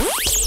Bye.